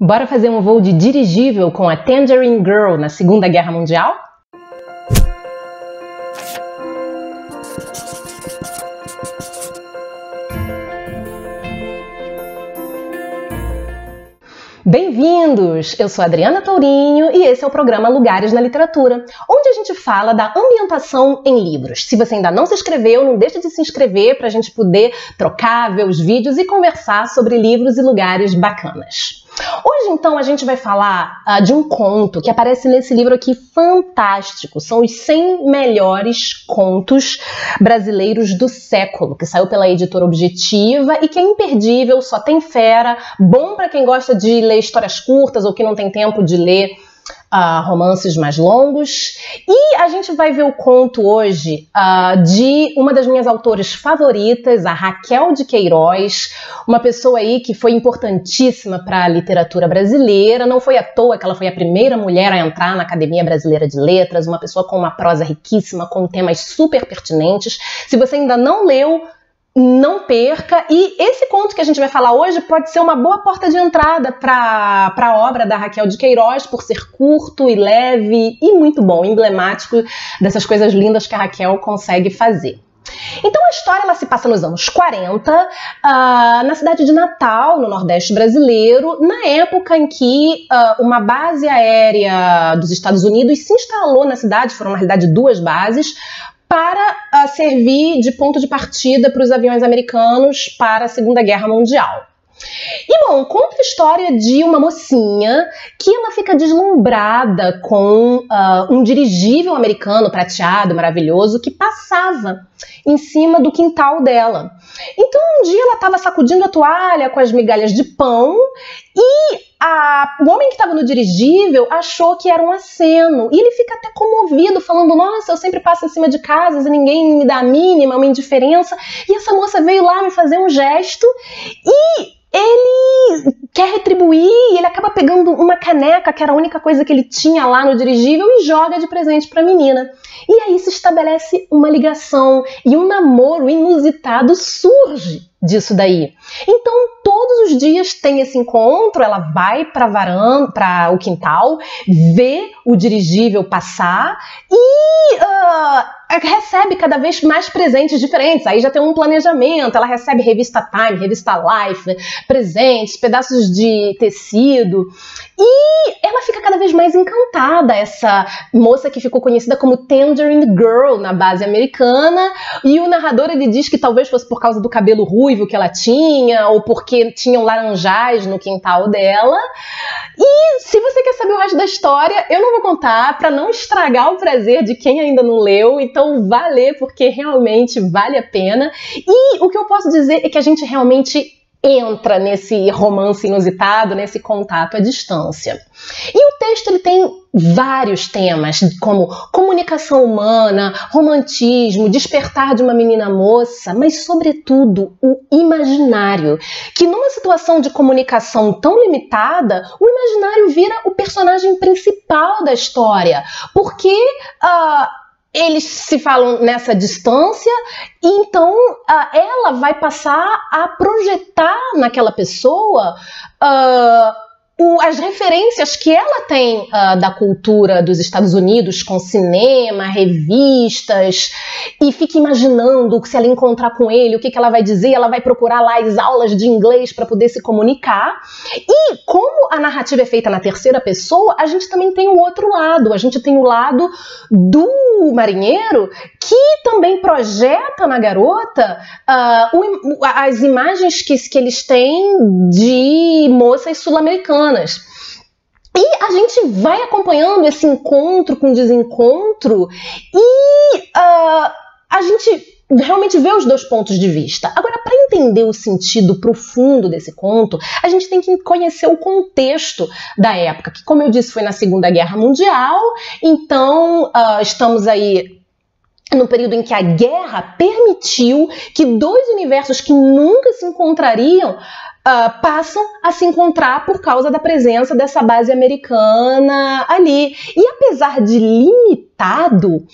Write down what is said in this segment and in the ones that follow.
Bora fazer um voo de dirigível com a Tangerine Girl na Segunda Guerra Mundial? Bem-vindos! Eu sou Adriana Tourinho e esse é o programa Lugares na Literatura, onde a gente fala da ambientação em livros. Se você ainda não se inscreveu, não deixe de se inscrever para a gente poder trocar, ver os vídeos e conversar sobre livros e lugares bacanas. Hoje, então, a gente vai falar uh, de um conto que aparece nesse livro aqui fantástico. São os 100 melhores contos brasileiros do século, que saiu pela editora Objetiva e que é imperdível, só tem fera, bom para quem gosta de ler histórias curtas ou que não tem tempo de ler romances mais longos. E a gente vai ver o conto hoje uh, de uma das minhas autoras favoritas, a Raquel de Queiroz, uma pessoa aí que foi importantíssima para a literatura brasileira. Não foi à toa que ela foi a primeira mulher a entrar na Academia Brasileira de Letras, uma pessoa com uma prosa riquíssima, com temas super pertinentes. Se você ainda não leu, não perca. E esse conto que a gente vai falar hoje pode ser uma boa porta de entrada para a obra da Raquel de Queiroz, por ser curto e leve e muito bom, emblemático dessas coisas lindas que a Raquel consegue fazer. Então a história ela se passa nos anos 40, uh, ah, na cidade de Natal, no Nordeste brasileiro, na época em que uh, uma base aérea dos Estados Unidos se instalou na cidade, foram na realidade duas bases, para uh, servir de ponto de partida para os aviões americanos para a Segunda Guerra Mundial. E bom, conta a história de uma mocinha que ela fica deslumbrada com uh, um dirigível americano prateado, maravilhoso, que passava em cima do quintal dela. Então um dia ela estava sacudindo a toalha com as migalhas de pão e a, o homem que estava no dirigível achou que era um aceno. E ele fica até comovido, falando: Nossa, eu sempre passo em cima de casas e ninguém me dá a mínima, uma indiferença. E essa moça veio lá me fazer um gesto e ele quer retribuir e ele acaba pegando uma caneca, que era a única coisa que ele tinha lá no dirigível, e joga de presente para a menina. E aí se estabelece uma ligação e um namoro inusitado surge disso daí. Então, os dias tem esse encontro, ela vai para varanda, para o quintal, vê o dirigível passar e uh, recebe cada vez mais presentes diferentes. Aí já tem um planejamento, ela recebe revista Time, revista Life, presentes, pedaços de tecido. E ela fica cada vez mais encantada, essa moça que ficou conhecida como Tangerine Girl na base americana. E o narrador ele diz que talvez fosse por causa do cabelo ruivo que ela tinha, ou porque tinham laranjais no quintal dela. E se você quer saber o resto da história, eu não vou contar para não estragar o prazer de quem ainda não leu. Então vá ler, porque realmente vale a pena. E o que eu posso dizer é que a gente realmente entra nesse romance inusitado, nesse contato à distância. E o texto ele tem vários temas, como comunicação humana, romantismo, despertar de uma menina moça, mas sobretudo o imaginário, que numa situação de comunicação tão limitada, o imaginário vira o personagem principal da história, porque uh, eles se falam nessa distância, e então uh, ela vai passar a projetar naquela pessoa uh, o, as referências que ela tem uh, da cultura dos Estados Unidos, com cinema, revistas, e fica imaginando se ela encontrar com ele, o que, que ela vai dizer, ela vai procurar lá as aulas de inglês para poder se comunicar. E como a narrativa é feita na terceira pessoa, a gente também tem o outro lado, a gente tem o lado do marinheiro que também projeta na garota uh, o, as imagens que, que eles têm de moças sul-americanas E a gente vai acompanhando esse encontro com desencontro e uh, a gente realmente vê os dois pontos de vista. Agora, para entender o sentido profundo desse conto, a gente tem que conhecer o contexto da época, que, como eu disse, foi na Segunda Guerra Mundial. Então, uh, estamos aí no período em que a guerra permitiu que dois universos que nunca se encontrariam uh, passam a se encontrar por causa da presença dessa base americana ali. E apesar de limitado, uh,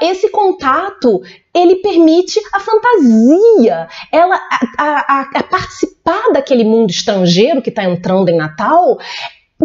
esse contato ele permite a fantasia, ela a, a, a participar daquele mundo estrangeiro que está entrando em Natal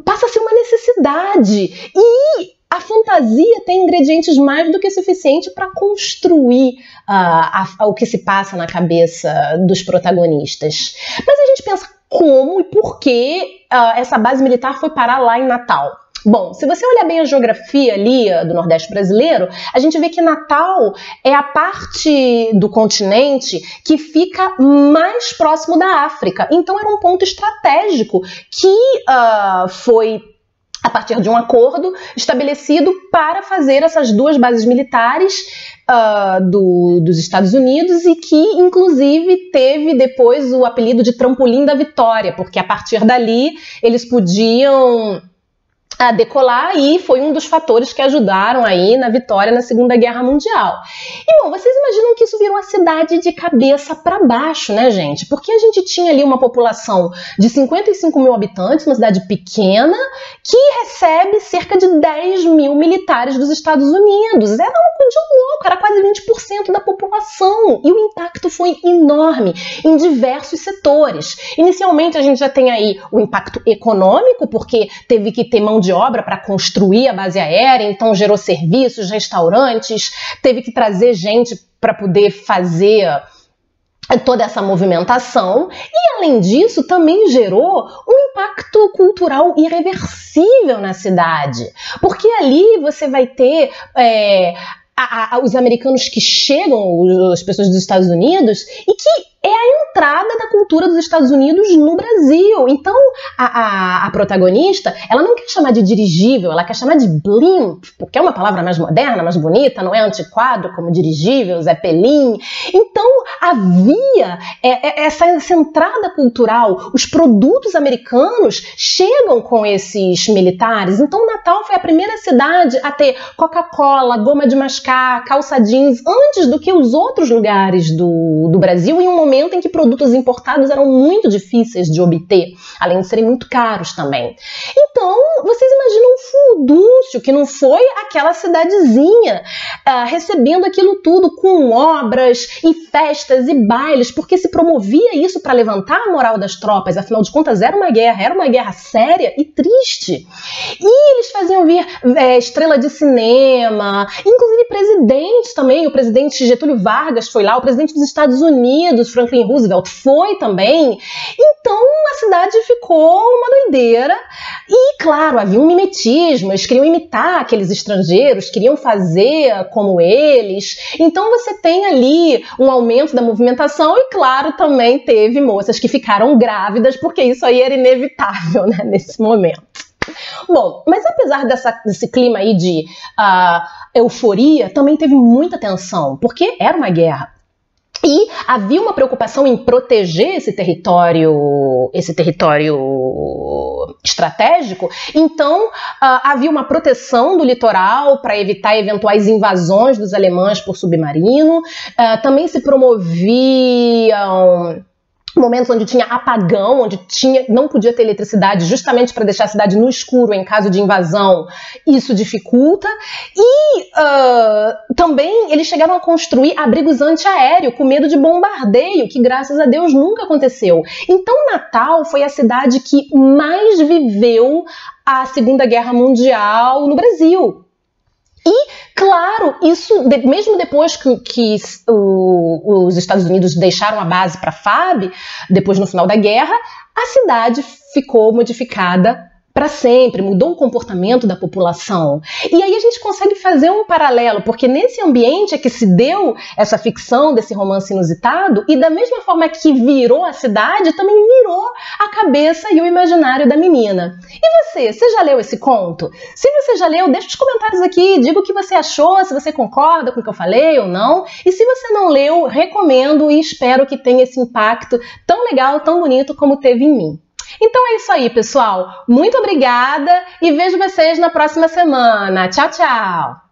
passa a ser uma necessidade e a fantasia tem ingredientes mais do que suficiente para construir uh, a, a, o que se passa na cabeça dos protagonistas. Mas a gente pensa como e por que uh, essa base militar foi parar lá em Natal. Bom, se você olhar bem a geografia ali do Nordeste brasileiro, a gente vê que Natal é a parte do continente que fica mais próximo da África. Então era um ponto estratégico que uh, foi a partir de um acordo estabelecido para fazer essas duas bases militares uh, do, dos Estados Unidos e que, inclusive, teve depois o apelido de trampolim da vitória, porque a partir dali eles podiam a decolar e foi um dos fatores que ajudaram aí na vitória na Segunda Guerra Mundial. E bom, vocês imaginam que isso virou uma cidade de cabeça para baixo, né, gente? Porque a gente tinha ali uma população de 55 mil habitantes, uma cidade pequena, que recebe cerca de 10 mil militares dos Estados Unidos. Era coisa de louco, era quase 20% da população. E o impacto foi enorme em diversos setores. Inicialmente a gente já tem aí o impacto econômico, porque teve que ter mão de de obra para construir a base aérea, então gerou serviços, restaurantes, teve que trazer gente para poder fazer toda essa movimentação. E além disso também gerou um impacto cultural irreversível na cidade porque ali você vai ter é, a, a, os americanos que chegam, as pessoas dos Estados Unidos, e que é a entrada da cultura dos Estados Unidos no Brasil. Então, a, a, a, protagonista, ela não quer chamar de dirigível, ela quer chamar de blimp, porque é uma palavra mais moderna, mais bonita, não é antiquado como dirigível, Zeppelin. Então, havia é, é, essa, essa entrada cultural. Os produtos americanos chegam com esses militares. Então, Natal foi a primeira cidade a ter Coca-Cola, goma de mascar, calça jeans, antes do que os outros lugares do, do Brasil, em um momento momento em que produtos importados eram muito difíceis de obter, além de serem muito caros também. Então, vocês imaginam um Fudúncio, que não foi aquela cidadezinha uh, recebendo aquilo tudo com obras e festas e bailes, porque se promovia isso para levantar a moral das tropas, afinal de contas era uma guerra, era uma guerra séria e triste. E eles faziam vir é, estrela de cinema, inclusive presidentes também, o presidente Getúlio Vargas foi lá, o presidente dos Estados Unidos, Franklin Roosevelt foi também. Então a cidade ficou uma doideira. E, claro, havia um mimetismo, eles queriam imitar aqueles estrangeiros, queriam fazer como eles. Então você tem ali um aumento da movimentação e, claro, também teve moças que ficaram grávidas, porque isso aí era inevitável né, nesse momento. Bom, mas apesar dessa, desse clima aí de uh, euforia, também teve muita tensão, porque era uma guerra. E havia uma preocupação em proteger esse território, esse território estratégico. Então uh, havia uma proteção do litoral para evitar eventuais invasões dos alemães por submarino. Uh, também se promoviam momentos onde tinha apagão, onde tinha, não podia ter eletricidade, justamente para deixar a cidade no escuro em caso de invasão, isso dificulta. E uh, também eles chegaram a construir abrigos antiaéreo com medo de bombardeio, que graças a Deus nunca aconteceu. Então Natal foi a cidade que mais viveu a Segunda Guerra Mundial no Brasil. E, claro, isso, de, mesmo depois que, que o, os Estados Unidos deixaram a base para a FAB, depois no final da guerra, a cidade ficou modificada para sempre, mudou o comportamento da população. E aí a gente consegue fazer um paralelo, porque nesse ambiente é que se deu essa ficção desse romance inusitado, e da mesma forma que virou a cidade, também virou a cabeça e o imaginário da menina. E você, você já leu esse conto? Se você já leu, deixa os comentários aqui, diga o que você achou, se você concorda com o que eu falei ou não. E se você não leu, recomendo e espero que tenha esse impacto tão legal, tão bonito como teve em mim. Então é isso aí, pessoal. Muito obrigada e vejo vocês na próxima semana. Tchau, tchau!